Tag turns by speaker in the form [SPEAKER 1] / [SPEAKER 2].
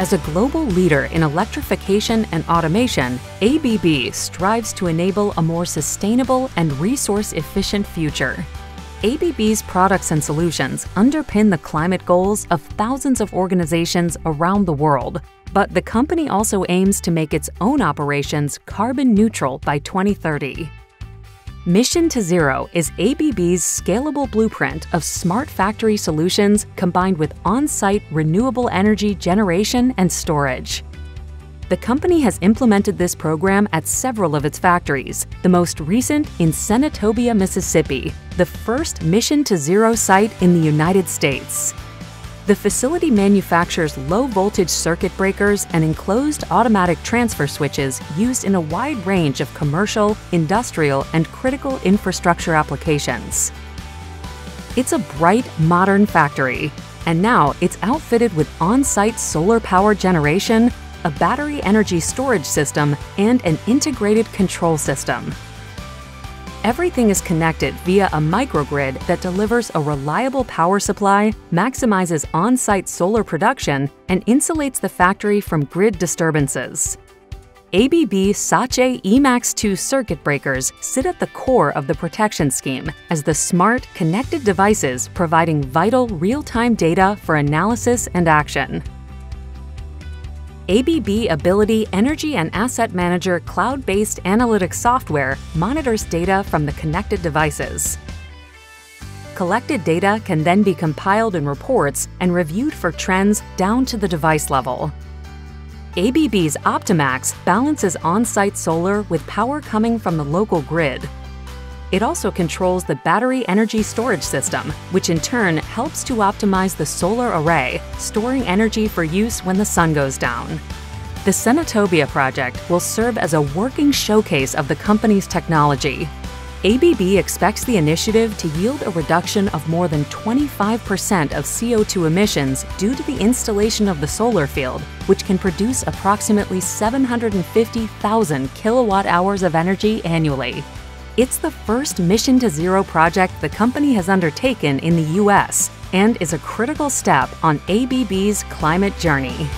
[SPEAKER 1] As a global leader in electrification and automation, ABB strives to enable a more sustainable and resource efficient future. ABB's products and solutions underpin the climate goals of thousands of organizations around the world, but the company also aims to make its own operations carbon neutral by 2030. Mission to Zero is ABB's scalable blueprint of smart factory solutions combined with on site renewable energy generation and storage. The company has implemented this program at several of its factories, the most recent in Senatobia, Mississippi, the first Mission to Zero site in the United States. The facility manufactures low voltage circuit breakers and enclosed automatic transfer switches used in a wide range of commercial, industrial, and critical infrastructure applications. It's a bright, modern factory, and now it's outfitted with on site solar power generation, a battery energy storage system, and an integrated control system. Everything is connected via a microgrid that delivers a reliable power supply, maximizes on site solar production, and insulates the factory from grid disturbances. ABB SACE EMAX 2 circuit breakers sit at the core of the protection scheme as the smart, connected devices providing vital real time data for analysis and action. ABB Ability Energy and Asset Manager cloud based analytics software monitors data from the connected devices. Collected data can then be compiled in reports and reviewed for trends down to the device level. ABB's Optimax balances on site solar with power coming from the local grid. It also controls the battery energy storage system, which in turn helps to optimize the solar array, storing energy for use when the sun goes down. The Senatobia project will serve as a working showcase of the company's technology. ABB expects the initiative to yield a reduction of more than 25% of CO2 emissions due to the installation of the solar field, which can produce approximately 750,000 kilowatt hours of energy annually. It's the first Mission to Zero project the company has undertaken in the US and is a critical step on ABB's climate journey.